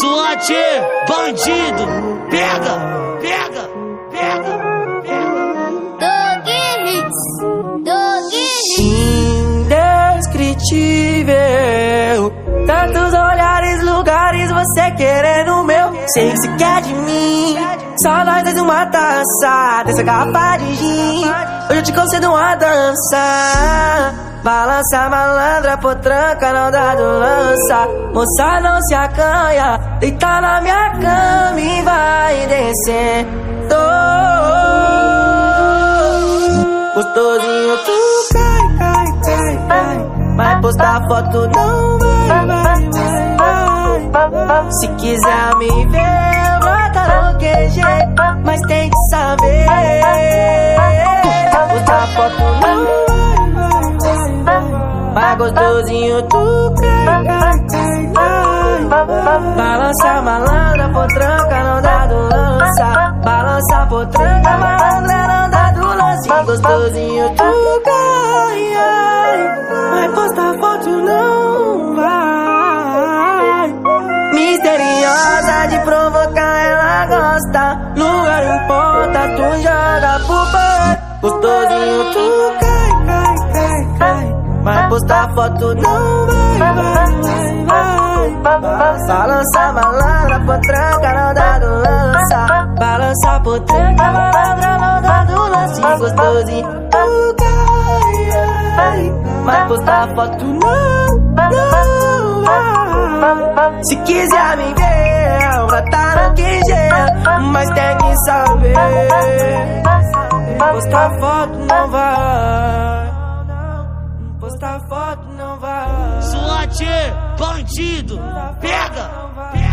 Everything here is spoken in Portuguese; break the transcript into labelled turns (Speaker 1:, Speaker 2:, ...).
Speaker 1: SWAT, bandido, pega, pega, pega, pega.
Speaker 2: Dog Hits.
Speaker 3: Indescritível. Tantos olhares, lugares, você meu. Sei que você quer de mim. Só nós dois uma taça dessa garrafa de gin. Hoje eu te concedo uma dança. Balança malandra, potranca, não dá do lança. Moça, não se acanha. Deita na minha cama e vai descer. Gostosinho, tu cai, cai, cai, cai. Vai postar foto, não Se quiser me ver, brota no QG. Mas tem que saber. Postar foto, não vai, gostosinho, tu cai, cai, cai, cai. Balança malandra, potranca, não dá do lança. Balança potranca, malandra, não dá do lance. Gostosinho, tu cai, ai. Vai postar foto, Misteriosa de provocar, ela gosta. Lugar importa, tu joga pro pai. Gostosinho, tu cai, cai, cai, cai. Vai postar foto, não vai, vai, vai, vai. Balança malandra, potranca, não dá do lança. Balança potranca, malandra, não dá do lance. Gostosinho, tu cai, ai. Vai postar foto, não, não vai. Se quiser me ver, tá no QG. Mas tem que saber. Postar foto, não vai. Postar foto não vai.
Speaker 1: SWAT, bandido, pega, pega.